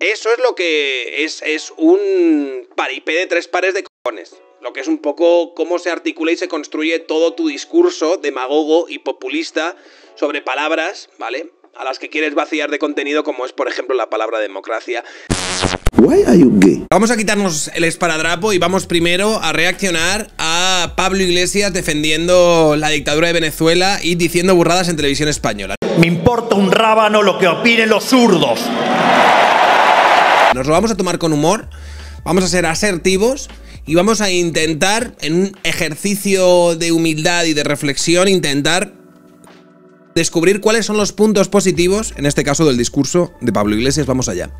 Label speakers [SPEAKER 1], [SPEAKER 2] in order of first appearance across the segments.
[SPEAKER 1] Eso es lo que es, es un paripé de tres pares de cojones. Lo que es un poco cómo se articula y se construye todo tu discurso demagogo y populista sobre palabras, ¿vale? A las que quieres vaciar de contenido, como es, por ejemplo, la palabra democracia.
[SPEAKER 2] Why are you gay?
[SPEAKER 1] Vamos a quitarnos el esparadrapo y vamos primero a reaccionar a Pablo Iglesias defendiendo la dictadura de Venezuela y diciendo burradas en televisión española.
[SPEAKER 3] Me importa un rábano lo que opinen los zurdos.
[SPEAKER 1] Nos lo vamos a tomar con humor, vamos a ser asertivos y vamos a intentar, en un ejercicio de humildad y de reflexión, intentar descubrir cuáles son los puntos positivos, en este caso del discurso de Pablo Iglesias. Vamos allá.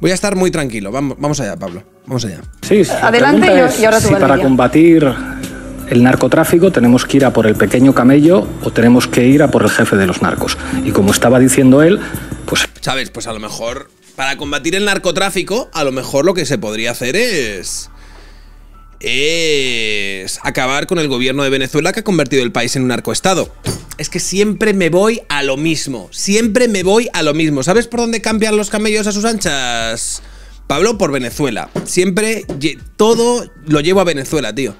[SPEAKER 1] Voy a estar muy tranquilo. Vamos, vamos allá, Pablo. Vamos allá.
[SPEAKER 4] Sí, sí. La
[SPEAKER 5] Adelante, y- ahora tú,
[SPEAKER 4] si para combatir el narcotráfico tenemos que ir a por el pequeño camello o tenemos que ir a por el jefe de los narcos. Y como estaba diciendo él, pues
[SPEAKER 1] ¿Sabes? Pues a lo mejor, para combatir el narcotráfico, a lo mejor lo que se podría hacer es. Es acabar con el gobierno de Venezuela que ha convertido el país en un narcoestado. Es que siempre me voy a lo mismo. Siempre me voy a lo mismo. ¿Sabes por dónde cambian los camellos a sus anchas? Pablo, por Venezuela. Siempre todo lo llevo a Venezuela, tío.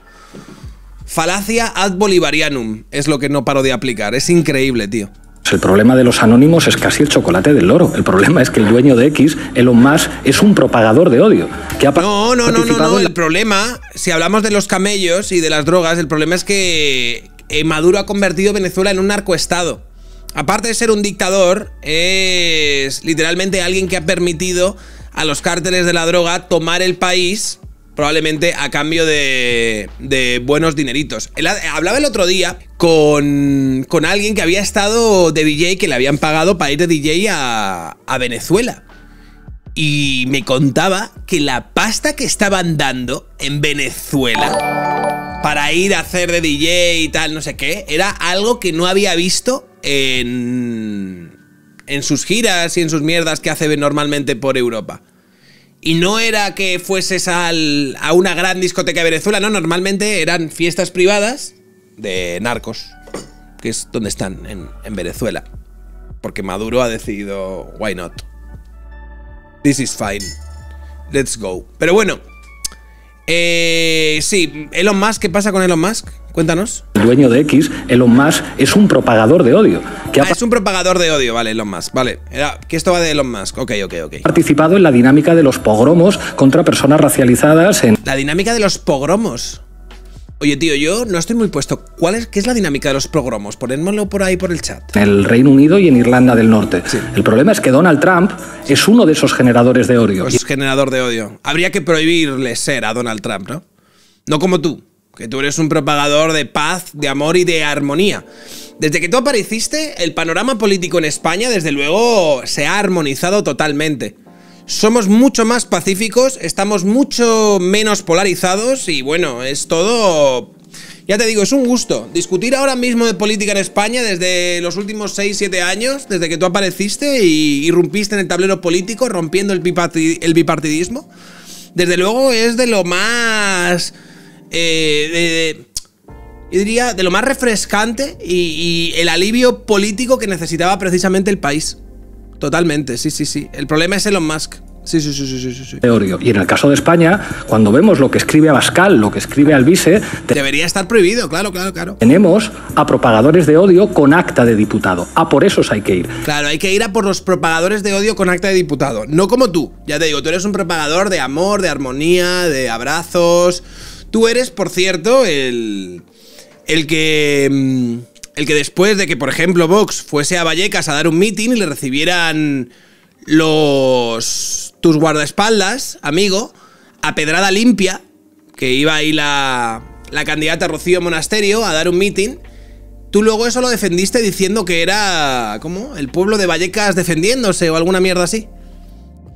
[SPEAKER 1] Falacia ad bolivarianum es lo que no paro de aplicar. Es increíble, tío.
[SPEAKER 4] El problema de los anónimos es casi el chocolate del loro. El problema es que el dueño de X, Elon Musk, es un propagador de odio. Que ha
[SPEAKER 1] No, no, no, no, no. El problema, si hablamos de los camellos y de las drogas, el problema es que eh, Maduro ha convertido Venezuela en un narcoestado. Aparte de ser un dictador, es literalmente alguien que ha permitido a los cárteles de la droga tomar el país, probablemente a cambio de, de buenos dineritos. Hablaba el otro día con, con alguien que había estado de DJ, que le habían pagado para ir de DJ a, a Venezuela. Y me contaba que la pasta que estaban dando en Venezuela para ir a hacer de DJ y tal, no sé qué, era algo que no había visto en, en sus giras y en sus mierdas que hace normalmente por Europa. Y no era que fueses al- a una gran discoteca de Venezuela, no, normalmente eran fiestas privadas de narcos, que es donde están, en, en Venezuela. Porque Maduro ha decidido, why not? This is fine. Let's go. Pero bueno. Eh, sí, Elon Musk, ¿qué pasa con Elon Musk? Cuéntanos.
[SPEAKER 4] El dueño de X, Elon Musk, es un propagador de odio. Que
[SPEAKER 1] Ah, es un propagador de odio, vale, Elon Musk. Vale, era, que esto va de Elon Musk. Ok, ok, ok.
[SPEAKER 4] participado en la dinámica de los pogromos contra personas racializadas en
[SPEAKER 1] La dinámica de los pogromos. Oye, tío, yo no estoy muy puesto. ¿Cuál es, ¿Qué es la dinámica de los pogromos? Ponedmoslo por ahí por el chat.
[SPEAKER 4] el Reino Unido y en Irlanda del Norte. El problema es que Donald Trump es uno de esos generadores de odio.
[SPEAKER 1] Pues generador de odio. Habría que prohibirle ser a Donald Trump, ¿no? No como tú, que tú eres un propagador de paz, de amor y de armonía. Desde que tú apareciste, el panorama político en España, desde luego, se ha armonizado totalmente. Somos mucho más pacíficos, estamos mucho menos polarizados y bueno, es todo... Ya te digo, es un gusto. Discutir ahora mismo de política en España desde los últimos 6-7 años, desde que tú apareciste y irrumpiste en el tablero político, rompiendo el, biparti- el bipartidismo, desde luego es de lo más... eh, de- de- yo diría, de lo más refrescante y, y el alivio político que necesitaba precisamente el país. Totalmente, sí, sí, sí. El problema es Elon Musk. Sí, sí, sí, sí, sí, sí.
[SPEAKER 4] Y en el caso de España, cuando vemos lo que escribe Abascal, lo que escribe Alvise,
[SPEAKER 1] Debería estar prohibido, claro, claro, claro.
[SPEAKER 4] tenemos a propagadores de odio con acta de diputado. A por esos hay que ir.
[SPEAKER 1] Claro, hay que ir a por los propagadores de odio con acta de diputado. No como tú. Ya te digo, tú eres un propagador de amor, de armonía, de abrazos. Tú eres, por cierto, el. El que. mm, El que después de que, por ejemplo, Vox fuese a Vallecas a dar un meeting y le recibieran los. tus guardaespaldas, amigo, a pedrada limpia, que iba ahí la. la candidata Rocío Monasterio a dar un meeting. Tú luego eso lo defendiste diciendo que era. ¿Cómo? El pueblo de Vallecas defendiéndose o alguna mierda así.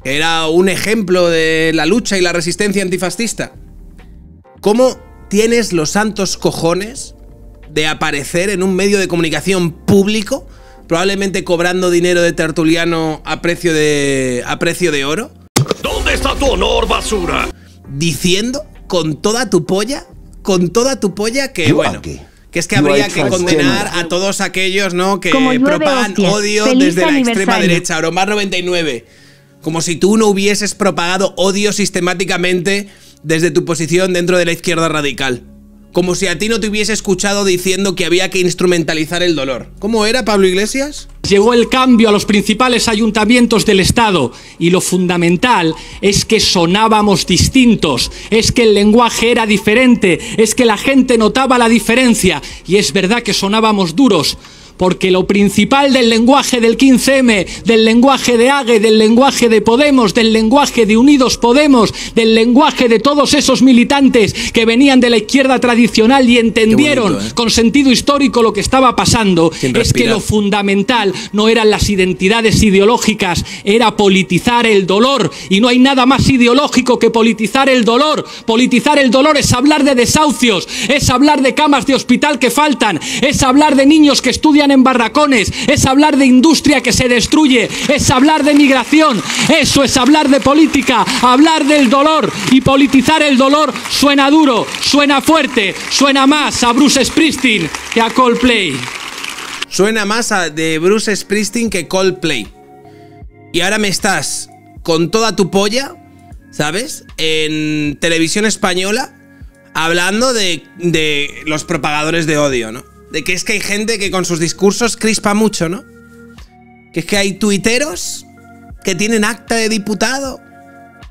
[SPEAKER 1] Era un ejemplo de la lucha y la resistencia antifascista. ¿Cómo tienes los santos cojones de aparecer en un medio de comunicación público, probablemente cobrando dinero de tertuliano a precio de. a precio de oro?
[SPEAKER 3] ¿Dónde está tu honor, basura?
[SPEAKER 1] diciendo con toda tu polla, con toda tu polla que bueno, que es que habría que condenar a todos aquellos, ¿no? Que propagan
[SPEAKER 5] hostias.
[SPEAKER 1] odio
[SPEAKER 5] Feliz
[SPEAKER 1] desde la extrema derecha. Oromar 99. Como si tú no hubieses propagado odio sistemáticamente desde tu posición dentro de la izquierda radical. Como si a ti no te hubiese escuchado diciendo que había que instrumentalizar el dolor. ¿Cómo era Pablo Iglesias?
[SPEAKER 5] Llegó el cambio a los principales ayuntamientos del Estado y lo fundamental es que sonábamos distintos, es que el lenguaje era diferente, es que la gente notaba la diferencia y es verdad que sonábamos duros, porque lo principal del lenguaje del 15M, del lenguaje de AGE, del lenguaje de Podemos, del lenguaje de Unidos Podemos, del lenguaje de todos esos militantes que venían de la izquierda tradicional y entendieron
[SPEAKER 1] bonito, ¿eh?
[SPEAKER 5] con sentido histórico lo que estaba pasando, es que lo fundamental no eran las identidades ideológicas, era politizar el dolor. Y no hay nada más ideológico que politizar el dolor. Politizar el dolor es hablar de desahucios, es hablar de camas de hospital que faltan, es hablar de niños que estudian en barracones, es hablar de industria que se destruye, es hablar de migración. Eso es hablar de política, hablar del dolor. Y politizar el dolor suena duro, suena fuerte, suena más a Bruce Springsteen que a Coldplay.
[SPEAKER 1] Suena más a de Bruce Springsteen que Coldplay. Y ahora me estás con toda tu polla, ¿sabes? En televisión española, hablando de, de los propagadores de odio, ¿no? De que es que hay gente que con sus discursos crispa mucho, ¿no? Que es que hay tuiteros que tienen acta de diputado.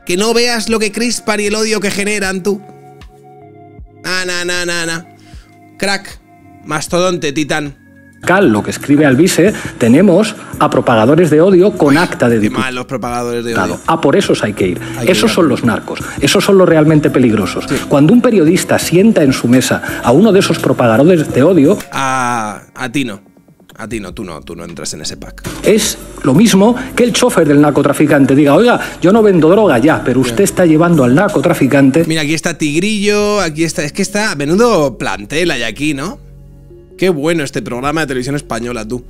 [SPEAKER 1] Que no veas lo que crispan y el odio que generan tú. Na, na, na, na, na. Crack. Mastodonte, titán.
[SPEAKER 4] Cal, lo que escribe Alvise, tenemos a propagadores de odio con acta de
[SPEAKER 1] Qué
[SPEAKER 4] diputado.
[SPEAKER 1] mal los propagadores de odio.
[SPEAKER 4] A por esos hay que ir.
[SPEAKER 1] Hay que
[SPEAKER 4] esos
[SPEAKER 1] ir a
[SPEAKER 4] son los narcos. Esos son los realmente peligrosos. Cuando un periodista sienta en su mesa a uno de esos propagadores de odio,
[SPEAKER 1] A, a ti no. A ti no, tú no, tú no entras en ese pack.
[SPEAKER 4] es lo mismo que el chofer del narcotraficante diga, oiga, yo no vendo droga ya, pero usted está llevando al narcotraficante
[SPEAKER 1] Mira, aquí está Tigrillo, aquí está. Es que está. Menudo plantel hay aquí, ¿no? Qué bueno este programa de televisión española, tú.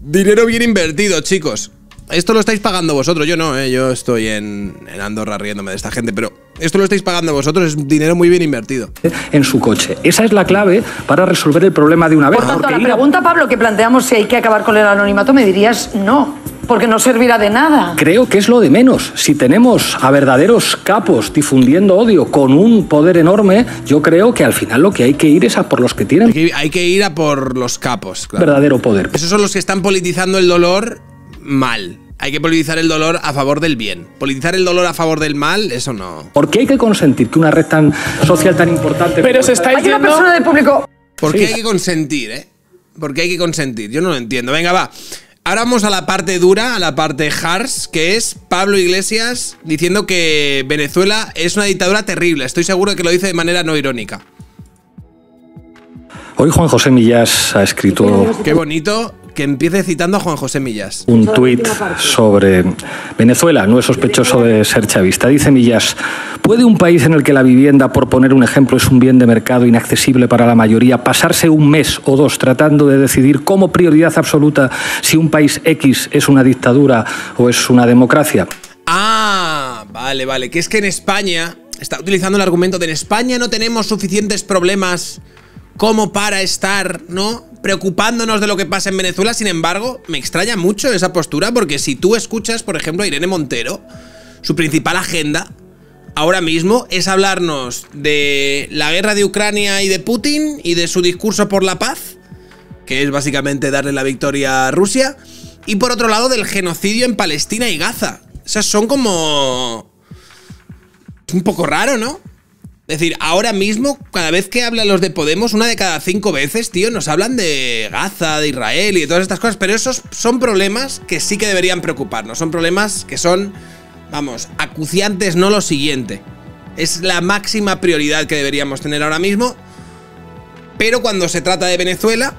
[SPEAKER 1] Dinero bien invertido, chicos. Esto lo estáis pagando vosotros, yo no, ¿eh? Yo estoy en, en Andorra riéndome de esta gente, pero esto lo estáis pagando vosotros, es dinero muy bien invertido.
[SPEAKER 4] en su coche. Esa es la clave para resolver el problema de una vez.
[SPEAKER 6] Por tanto, la pregunta, Pablo, que planteamos si hay que acabar con el anonimato, me dirías no, porque no servirá de nada.
[SPEAKER 4] Creo que es lo de menos. Si tenemos a verdaderos capos difundiendo odio con un poder enorme, yo creo que al final lo que hay que ir es a por los que tienen
[SPEAKER 1] Hay que, hay que ir a por los capos, claro.
[SPEAKER 4] verdadero poder.
[SPEAKER 1] Esos son los que están politizando el dolor mal. Hay que politizar el dolor a favor del bien. Politizar el dolor a favor del mal, eso no.
[SPEAKER 4] ¿Por qué hay que consentir que una red tan social tan importante
[SPEAKER 7] Pero se
[SPEAKER 4] esta-
[SPEAKER 7] está
[SPEAKER 6] Hay una
[SPEAKER 7] diciendo.
[SPEAKER 6] persona del público.
[SPEAKER 1] ¿Por
[SPEAKER 4] Sí.
[SPEAKER 1] qué hay que consentir, eh? ¿Por qué hay que consentir? Yo no lo entiendo. Venga, va. Ahora vamos a la parte dura, a la parte hars, que es Pablo Iglesias diciendo que Venezuela es una dictadura terrible. Estoy seguro de que lo dice de manera no irónica.
[SPEAKER 4] Hoy Juan José Millás ha escrito
[SPEAKER 1] Qué bonito que empiece citando a Juan José Millas.
[SPEAKER 4] un tuit sobre Venezuela, no es sospechoso de ser chavista. Dice Millás, ¿puede un país en el que la vivienda, por poner un ejemplo, es un bien de mercado inaccesible para la mayoría, pasarse un mes o dos tratando de decidir como prioridad absoluta si un país X es una dictadura o es una democracia?
[SPEAKER 1] Ah, vale, vale. Que es que en España, está utilizando el argumento de en España no tenemos suficientes problemas como para estar, ¿no? Preocupándonos de lo que pasa en Venezuela. Sin embargo, me extraña mucho esa postura porque si tú escuchas, por ejemplo, a Irene Montero, su principal agenda ahora mismo es hablarnos de la guerra de Ucrania y de Putin y de su discurso por la paz, que es básicamente darle la victoria a Rusia, y por otro lado del genocidio en Palestina y Gaza. Esas son como... Es un poco raro, ¿no? Es decir, ahora mismo, cada vez que hablan los de Podemos, una de cada cinco veces, tío, nos hablan de Gaza, de Israel y de todas estas cosas, pero esos son problemas que sí que deberían preocuparnos. Son problemas que son, vamos, acuciantes, no lo siguiente. Es la máxima prioridad que deberíamos tener ahora mismo. Pero cuando se trata de Venezuela,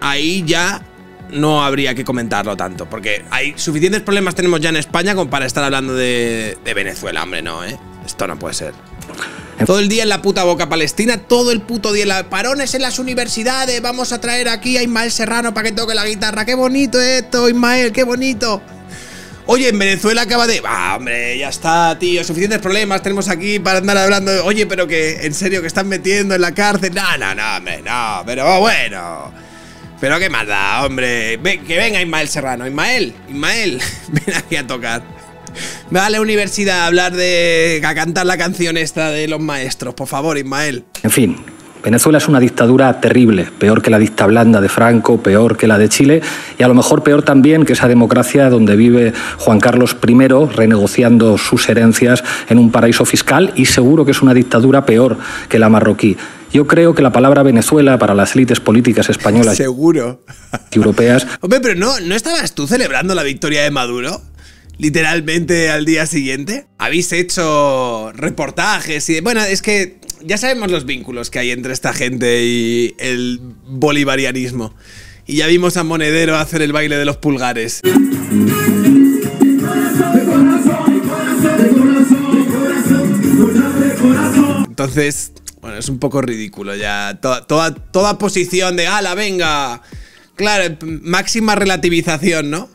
[SPEAKER 1] ahí ya no habría que comentarlo tanto. Porque hay suficientes problemas tenemos ya en España como para estar hablando de, de Venezuela, hombre, no, ¿eh? Esto no puede ser. Todo el día en la puta boca palestina, todo el puto día en la parones en las universidades, vamos a traer aquí a Ismael Serrano para que toque la guitarra. Qué bonito esto, Ismael, qué bonito. Oye, en Venezuela acaba de. Ah, hombre, ya está, tío. Suficientes problemas tenemos aquí para andar hablando. Oye, pero que en serio que están metiendo en la cárcel. No, no, no, hombre, no. Pero bueno. Pero qué maldad, hombre. Que venga Ismael Serrano. Ismael, Ismael, ven aquí a tocar. Me va a la universidad a hablar de. a cantar la canción esta de los maestros, por favor, Ismael.
[SPEAKER 4] En fin, Venezuela es una dictadura terrible, peor que la dicta blanda de Franco, peor que la de Chile y a lo mejor peor también que esa democracia donde vive Juan Carlos I renegociando sus herencias en un paraíso fiscal y seguro que es una dictadura peor que la marroquí. Yo creo que la palabra Venezuela para las élites políticas españolas
[SPEAKER 1] Seguro.
[SPEAKER 4] y europeas
[SPEAKER 1] Hombre, pero no, ¿no estabas tú celebrando la victoria de Maduro? Literalmente al día siguiente. Habéis hecho reportajes y. Bueno, es que ya sabemos los vínculos que hay entre esta gente y el bolivarianismo. Y ya vimos a Monedero hacer el baile de los pulgares. Entonces, bueno, es un poco ridículo ya. Toda, toda, toda posición de, ala, venga. Claro, máxima relativización, ¿no?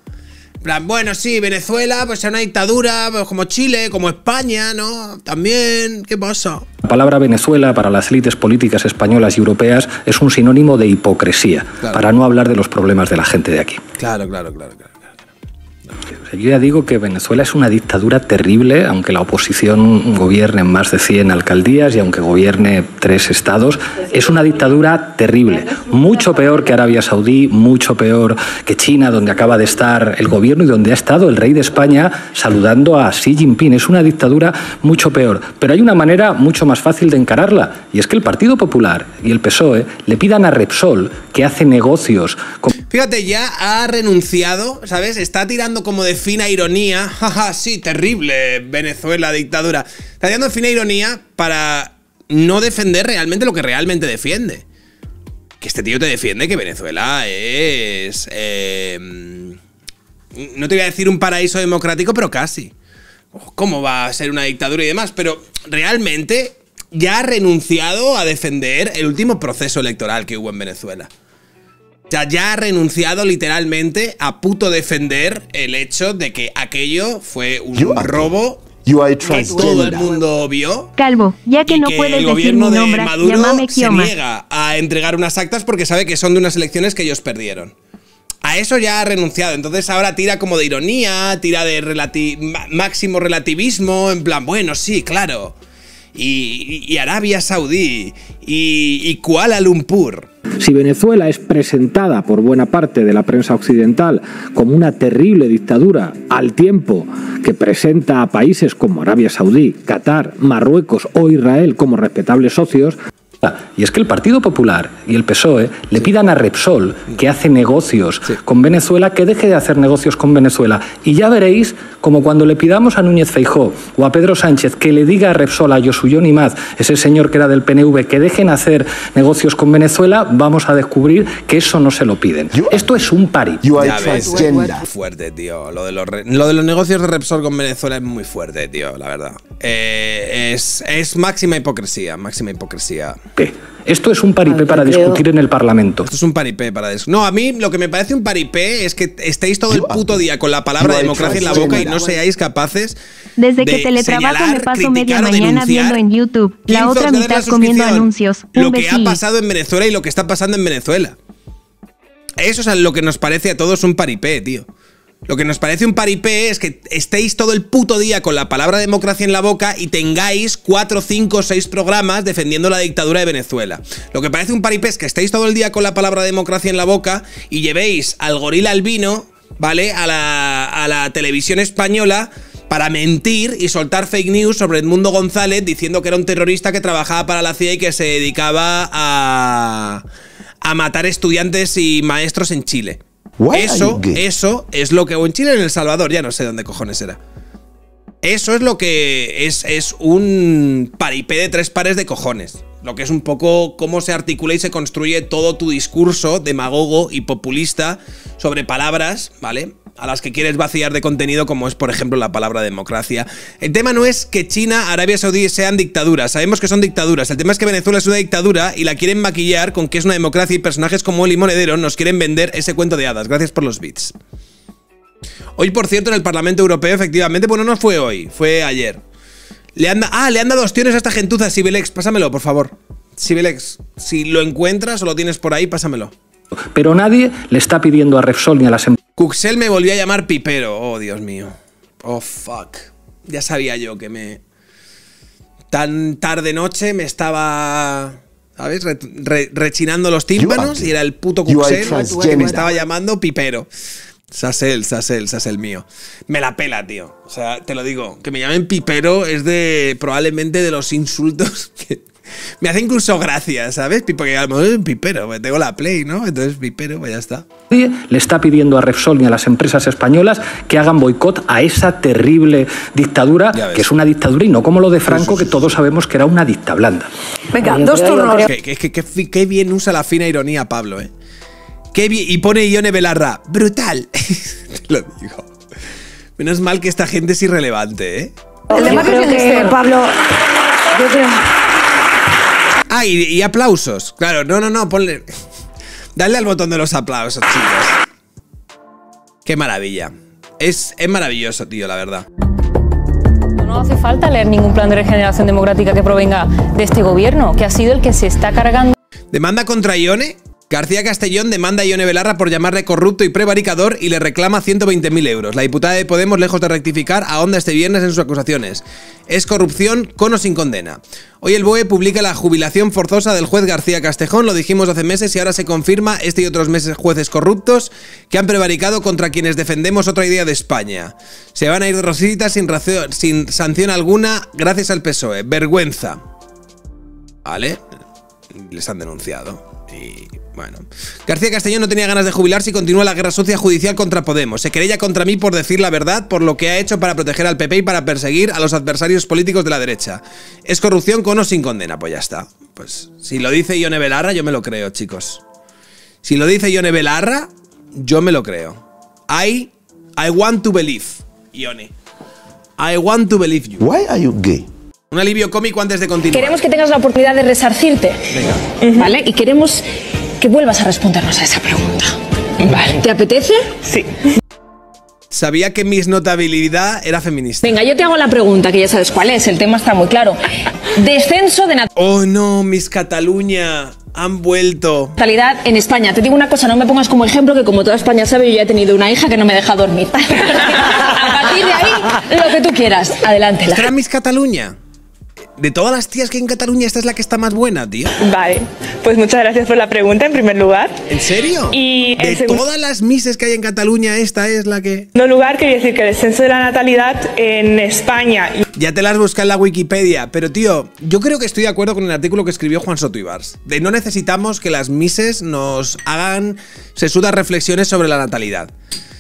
[SPEAKER 1] Plan, Bueno, sí, Venezuela, pues es una dictadura, pues como Chile, como España, ¿no? También, ¿qué pasa?
[SPEAKER 4] La palabra Venezuela para las élites políticas españolas y europeas es un sinónimo de hipocresía,
[SPEAKER 1] Claro.
[SPEAKER 4] para no hablar de los problemas de la gente de aquí.
[SPEAKER 1] Claro, claro, claro, claro.
[SPEAKER 4] O sea, Yo ya digo que Venezuela es una dictadura terrible, aunque la oposición gobierne en más de 100 alcaldías y aunque gobierne tres estados, es una dictadura terrible. Mucho peor que Arabia Saudí, mucho peor que China, donde acaba de estar el gobierno y donde ha estado el rey de España saludando a Xi Jinping. Es una dictadura mucho peor. Pero hay una manera mucho más fácil de encararla, y es que el Partido Popular y el PSOE le pidan a Repsol, que hace negocios
[SPEAKER 1] Fíjate, ya ha renunciado, ¿sabes? Está tirando como de fina ironía. Jaja, sí, terrible, Venezuela, dictadura. Está de fina ironía para no defender realmente lo que realmente defiende. Que este tío te defiende que Venezuela es... eh, no te voy a decir un paraíso democrático, pero casi. ¿Cómo va a ser una dictadura y demás? Pero realmente ya ha renunciado a defender el último proceso electoral que hubo en Venezuela. O sea, ya ha renunciado literalmente a puto defender el hecho de que aquello fue un
[SPEAKER 2] You are-
[SPEAKER 1] robo
[SPEAKER 2] You are
[SPEAKER 1] que todo el mundo vio.
[SPEAKER 7] Calvo, ya que
[SPEAKER 1] y
[SPEAKER 7] no
[SPEAKER 1] que
[SPEAKER 7] puedes
[SPEAKER 1] el
[SPEAKER 7] decir
[SPEAKER 1] gobierno
[SPEAKER 7] mi
[SPEAKER 1] de
[SPEAKER 7] nombre,
[SPEAKER 1] Maduro
[SPEAKER 7] llámame
[SPEAKER 1] se niega a entregar unas actas porque sabe que son de unas elecciones que ellos perdieron. A eso ya ha renunciado. Entonces ahora tira como de ironía, tira de relati- máximo relativismo, en plan, bueno, sí, claro. Y, y- y Arabia Saudí y, y Kuala Lumpur.
[SPEAKER 8] Si Venezuela es presentada por buena parte de la prensa occidental como una terrible dictadura, al tiempo que presenta a países como Arabia Saudí, Qatar, Marruecos o Israel como respetables socios,
[SPEAKER 4] Y es que el Partido Popular y el PSOE le pidan a Repsol, que hace negocios con Venezuela, que deje de hacer negocios con Venezuela. Y ya veréis como cuando le pidamos a Núñez Feijó o a Pedro Sánchez que le diga a Repsol, a Yosuyo Nimaz, ese señor que era del PNV, que dejen hacer negocios con Venezuela, vamos a descubrir que eso no se lo piden.
[SPEAKER 2] You-
[SPEAKER 4] Esto es un pari.
[SPEAKER 2] You are
[SPEAKER 1] Ya ves.
[SPEAKER 2] transgender.
[SPEAKER 1] Fuerte, tío. Lo de, los lo de los negocios de Repsol con Venezuela es muy fuerte, tío, la verdad. Eh, es, es máxima hipocresía, máxima hipocresía.
[SPEAKER 4] ¿Qué? Esto es un paripé para discutir en el Parlamento.
[SPEAKER 1] Esto es un paripé para eso. No, a mí lo que me parece un paripé es que estéis todo el puto día con la palabra democracia en la boca y no seáis capaces
[SPEAKER 7] Desde
[SPEAKER 1] de
[SPEAKER 7] que teletrabajo me
[SPEAKER 1] señalar,
[SPEAKER 7] paso media mañana viendo en YouTube, la
[SPEAKER 1] 15
[SPEAKER 7] otra mitad
[SPEAKER 1] la
[SPEAKER 7] comiendo anuncios. Un
[SPEAKER 1] Lo que ha pasado en Venezuela y lo que está pasando en Venezuela. Eso es lo que nos parece a todos un paripé, tío. Lo que nos parece un paripé es que estéis todo el puto día con la palabra democracia en la boca y tengáis 4, 5, 6 programas defendiendo la dictadura de Venezuela. Lo que parece un paripé es que estéis todo el día con la palabra democracia en la boca y llevéis al gorila albino, ¿vale? A la, a la televisión española para mentir y soltar fake news sobre Edmundo González diciendo que era un terrorista que trabajaba para la CIA y que se dedicaba a, a matar estudiantes y maestros en Chile. Eso, eso es lo que. O en Chile o en El Salvador, ya no sé dónde cojones era. Eso es lo que es, es un paripé de tres pares de cojones. Lo que es un poco cómo se articula y se construye todo tu discurso demagogo y populista sobre palabras, ¿vale? A las que quieres vaciar de contenido, como es, por ejemplo, la palabra democracia. El tema no es que China, Arabia Saudí sean dictaduras. Sabemos que son dictaduras. El tema es que Venezuela es una dictadura y la quieren maquillar con que es una democracia y personajes como el Monedero nos quieren vender ese cuento de hadas. Gracias por los bits. Hoy, por cierto, en el Parlamento Europeo, efectivamente, bueno, no fue hoy, fue ayer. Le han ah, le han dado opciones a esta gentuza, Sibilex, pásamelo, por favor. Sibilex, si lo encuentras o lo tienes por ahí, pásamelo.
[SPEAKER 4] Pero nadie le está pidiendo a Repsol ni a las empresas
[SPEAKER 1] Cuxel me volvió a llamar pipero, oh Dios mío. Oh fuck. Ya sabía yo que me. Tan tarde noche me estaba. ¿Sabes? Re- re- rechinando los tímpanos y era el puto Cuxel que me estaba llamando Pipero. Sasel, Sasel, Sasel mío. Me la pela, tío. O sea, te lo digo. Que me llamen Pipero es de. probablemente de los insultos que. Me hace incluso gracia, ¿sabes? Porque llamo, "Eh, Pipero, pues tengo la Play, ¿no? Entonces Pipero, pues ya está.
[SPEAKER 4] le está pidiendo a Repsol ni a las empresas españolas que hagan boicot a esa terrible dictadura, que es una dictadura y no como lo de Franco, que todos sabemos que era una dicta blanda.
[SPEAKER 6] Venga, dos turnos.
[SPEAKER 1] Que, qué bien usa la fina ironía Pablo, ¿eh? Qué bien, y pone Ione Belarra, brutal. Te lo digo. Menos mal que esta gente es irrelevante, ¿eh?
[SPEAKER 6] El de
[SPEAKER 7] Yo creo que. Pablo, yo creo...
[SPEAKER 1] Ah, y, y aplausos. Claro, no, no, no, ponle. Dale al botón de los aplausos, chicos. Qué maravilla. Es, es maravilloso, tío, la verdad.
[SPEAKER 9] No hace falta leer ningún plan de regeneración democrática que provenga de este gobierno, que ha sido el que se está cargando
[SPEAKER 1] Demanda contra Ione. García Castellón demanda a Ione Belarra por llamarle corrupto y prevaricador y le reclama 120.000 euros. La diputada de Podemos, lejos de rectificar, ahonda este viernes en sus acusaciones. Es corrupción con o sin condena. Hoy el BOE publica la jubilación forzosa del juez García Castejón, lo dijimos hace meses y ahora se confirma este y otros meses jueces corruptos que han prevaricado contra quienes defendemos otra idea de España. Se van a ir de rositas sin, sin sanción alguna gracias al PSOE. Vergüenza. ¿Vale? Les han denunciado. Y bueno. García Castellón no tenía ganas de jubilarse y continúa la guerra sucia judicial contra Podemos. Se querella contra mí por decir la verdad, por lo que ha hecho para proteger al PP y para perseguir a los adversarios políticos de la derecha. Es corrupción con o sin condena. Pues ya está. Pues si lo dice Ione Belarra, yo me lo creo, chicos. Si lo dice Ione Belarra, yo me lo creo. I, I want to believe, Ione. I want to believe you.
[SPEAKER 2] Why are you gay?
[SPEAKER 1] Un alivio cómico antes de continuar.
[SPEAKER 9] Queremos que tengas la oportunidad de resarcirte, ¿vale? Y queremos que vuelvas a respondernos a esa pregunta. Vale. ¿Te apetece? Sí.
[SPEAKER 1] Sabía que mis notabilidad era feminista.
[SPEAKER 9] Venga, yo te hago la pregunta, que ya sabes cuál es, el tema está muy claro. Descenso de
[SPEAKER 1] Oh no, mis Cataluña han vuelto.
[SPEAKER 9] natalidad en España. Te digo una cosa, no me pongas como ejemplo que como toda España sabe, yo ya he tenido una hija que no me deja dormir. a partir de ahí, lo que tú quieras. Adelante.
[SPEAKER 1] ¿Esta era mis Cataluña? De todas las tías que hay en Cataluña, esta es la que está más buena, tío.
[SPEAKER 10] Vale, pues muchas gracias por la pregunta en primer lugar.
[SPEAKER 1] ¿En serio?
[SPEAKER 10] Y en
[SPEAKER 1] de todas las mises que hay en Cataluña, esta es la que.
[SPEAKER 10] lugar, quería decir que el descenso de la natalidad en España
[SPEAKER 1] Ya te las buscas en la Wikipedia, pero tío, yo creo que estoy de acuerdo con el artículo que escribió Juan Soto Ibars. De no necesitamos que las mises nos hagan sesudas reflexiones sobre la natalidad.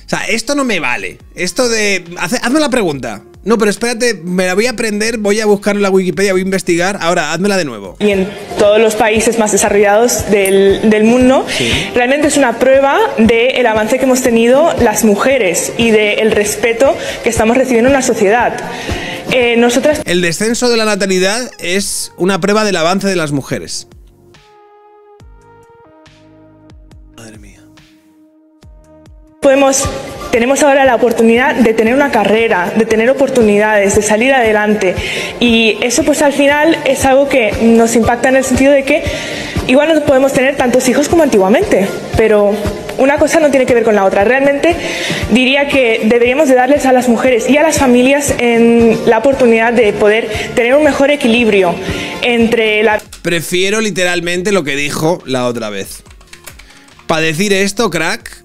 [SPEAKER 1] O sea, esto no me vale. Esto de. hace- hazme la pregunta. No, pero espérate, me la voy a aprender, voy a buscar en la Wikipedia, voy a investigar. Ahora, házmela de nuevo.
[SPEAKER 10] y en todos los países más desarrollados del, del mundo, realmente es una prueba del avance que hemos tenido las mujeres y del respeto que estamos recibiendo en la sociedad. Eh, nosotras
[SPEAKER 1] El descenso de la natalidad es una prueba del avance de las mujeres. Madre mía.
[SPEAKER 10] podemos, tenemos ahora la oportunidad de tener una carrera, de tener oportunidades, de salir adelante. Y eso pues al final es algo que nos impacta en el sentido de que igual no podemos tener tantos hijos como antiguamente, pero una cosa no tiene que ver con la otra. Realmente diría que deberíamos de darles a las mujeres y a las familias en la oportunidad de poder tener un mejor equilibrio entre la
[SPEAKER 1] Prefiero literalmente lo que dijo la otra vez. Para decir esto, crack,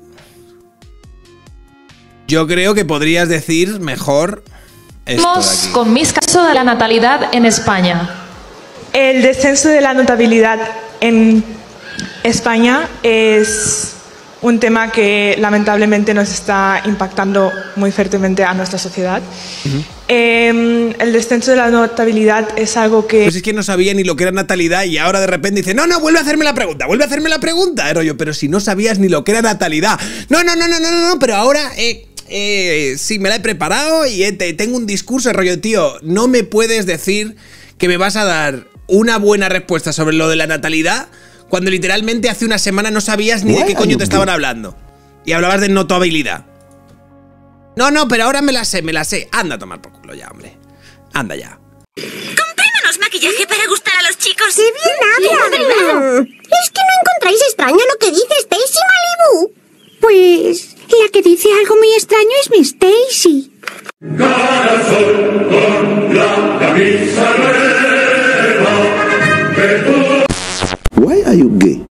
[SPEAKER 1] yo creo que podrías decir mejor esto de
[SPEAKER 11] Vamos
[SPEAKER 1] aquí.
[SPEAKER 11] con mis casos de la natalidad en España.
[SPEAKER 10] El descenso de la notabilidad en España es un tema que lamentablemente nos está impactando muy fuertemente a nuestra sociedad. Eh, el descenso de la notabilidad es algo que...
[SPEAKER 1] Pues es que no sabía ni lo que era natalidad y ahora de repente dice, no, no, vuelve a hacerme la pregunta, vuelve a hacerme la pregunta. Yo, pero si no sabías ni lo que era natalidad. No, no, no, no, no, no, no, pero ahora, eh, eh, sí, me la he preparado y eh, te- tengo un discurso, rollo, tío, no me puedes decir que me vas a dar una buena respuesta sobre lo de la natalidad cuando literalmente hace una semana no sabías ni de qué coño te estaban hablando. Y hablabas de notabilidad. No, no, pero ahora me la sé, me la sé. Anda a tomar por culo ya, hombre. Anda ya.
[SPEAKER 12] Comprémonos maquillaje para gustar a los chicos. ¡Qué bien habla! ¿Es que no encontráis extraño lo que dice Stacy Malibu? Pues la que dice algo muy extraño es Miss Stacy.
[SPEAKER 2] Why are you gay?